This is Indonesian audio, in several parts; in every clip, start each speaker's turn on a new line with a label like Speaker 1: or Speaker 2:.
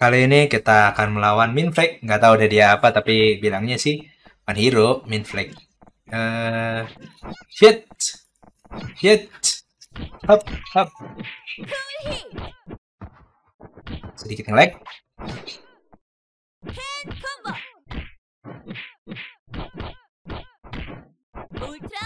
Speaker 1: Kali ini kita akan melawan Minflag. Nggak tahu deh dia apa, tapi bilangnya sih bukan hero, Minflag. Eh, hit, hit, hop, hop. Sedikit nge-lag.
Speaker 2: 울트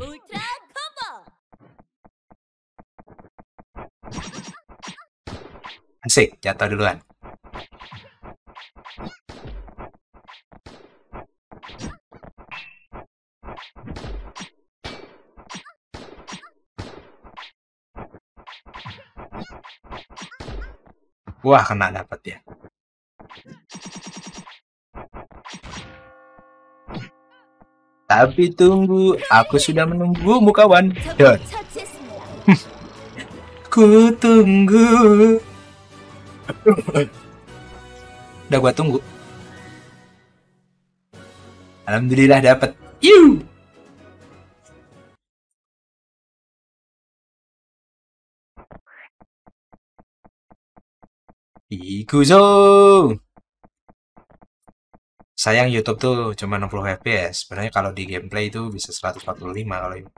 Speaker 2: 울트라 콤보
Speaker 1: Asik, jatuh duluan. Wah, kena dapat ya. Tapi tunggu, aku sudah menunggu, kawan. Dot. ku tunggu. Udah gua tunggu. Alhamdulillah dapat. Yuh. Ikuzo! Sayang YouTube tuh cuma 60 fps. Sebenarnya kalau di gameplay itu bisa 145 kalau ini.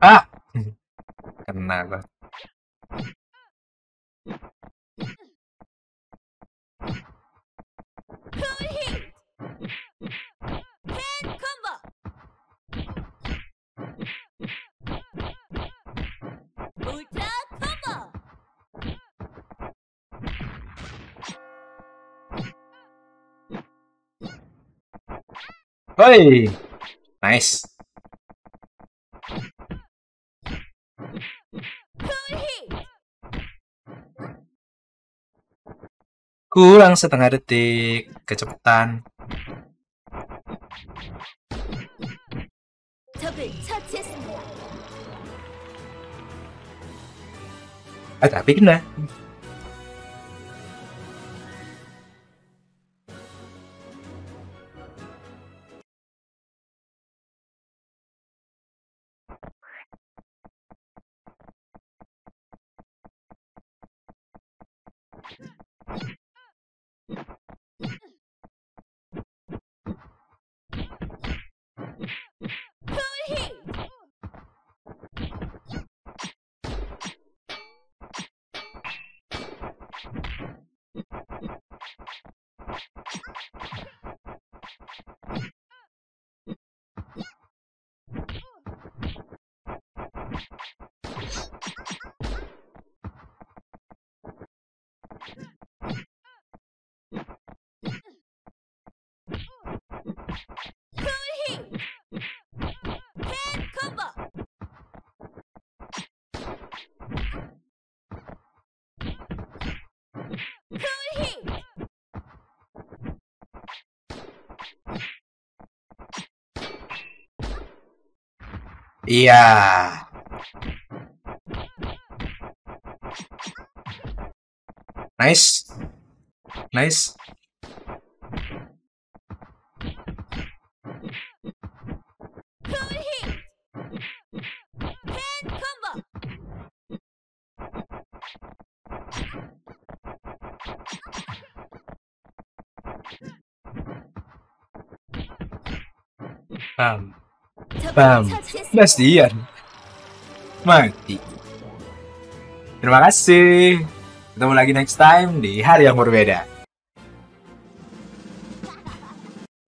Speaker 1: Ah! Kena
Speaker 2: gue.
Speaker 1: Hoi, nice. Kurang setengah detik. Kecepatan. Ah, tapi kena. Yeah. Nice. Nice. Bam. Bam. Bastian. Mati. Terima kasih. Ketemu lagi next time di hari yang berbeda.